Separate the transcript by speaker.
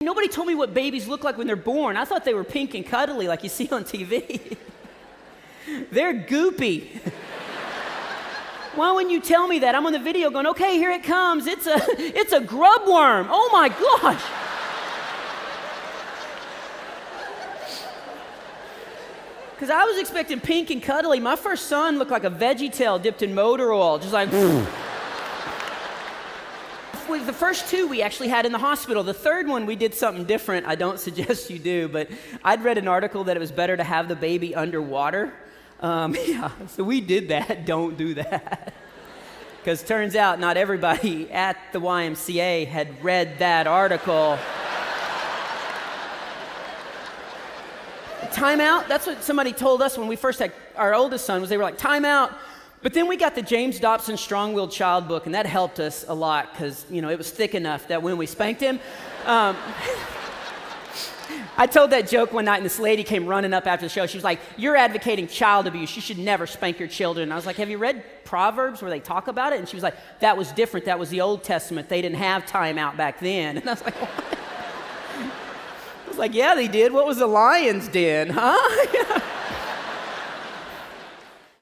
Speaker 1: Nobody told me what babies look like when they're born. I thought they were pink and cuddly like you see on TV. they're goopy. Why wouldn't you tell me that? I'm on the video going, okay, here it comes. It's a, it's a grub worm. Oh my gosh. Because I was expecting pink and cuddly. My first son looked like a veggie tail dipped in motor oil, just like. Mm. The first two we actually had in the hospital. The third one we did something different. I don't suggest you do, but I'd read an article that it was better to have the baby underwater. Um, yeah, so we did that. Don't do that. Because turns out not everybody at the YMCA had read that article. timeout. That's what somebody told us when we first had our oldest son was they were like, timeout. But then we got the James Dobson Strong-Willed Child book, and that helped us a lot because, you know, it was thick enough that when we spanked him, um, I told that joke one night, and this lady came running up after the show. She was like, You're advocating child abuse. You should never spank your children. And I was like, Have you read Proverbs where they talk about it? And she was like, That was different. That was the Old Testament. They didn't have time out back then. And I was like, What? was like, yeah, they did. What was the lion's den, huh?